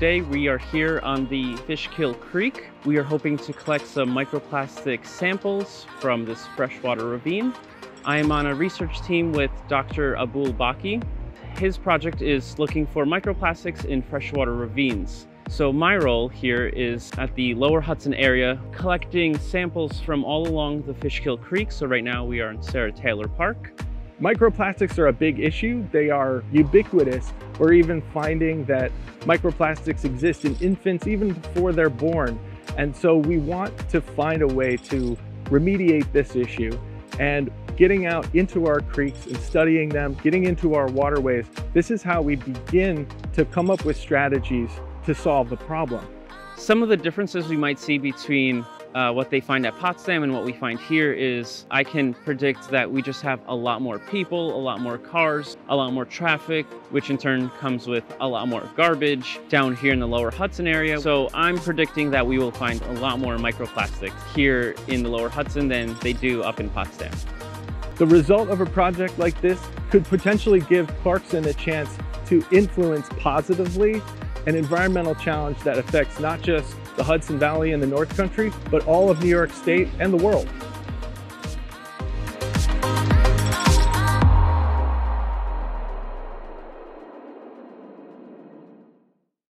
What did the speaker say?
today we are here on the Fishkill Creek. We are hoping to collect some microplastic samples from this freshwater ravine. I am on a research team with Dr. Abul Baki. His project is looking for microplastics in freshwater ravines. So my role here is at the lower Hudson area, collecting samples from all along the Fishkill Creek. So right now we are in Sarah Taylor Park. Microplastics are a big issue. They are ubiquitous. We're even finding that microplastics exist in infants even before they're born. And so we want to find a way to remediate this issue and getting out into our creeks and studying them, getting into our waterways. This is how we begin to come up with strategies to solve the problem. Some of the differences we might see between uh, what they find at Potsdam and what we find here is I can predict that we just have a lot more people, a lot more cars, a lot more traffic, which in turn comes with a lot more garbage down here in the lower Hudson area. So I'm predicting that we will find a lot more microplastics here in the lower Hudson than they do up in Potsdam. The result of a project like this could potentially give Clarkson a chance to influence positively an environmental challenge that affects not just the Hudson Valley and the North Country, but all of New York State and the world.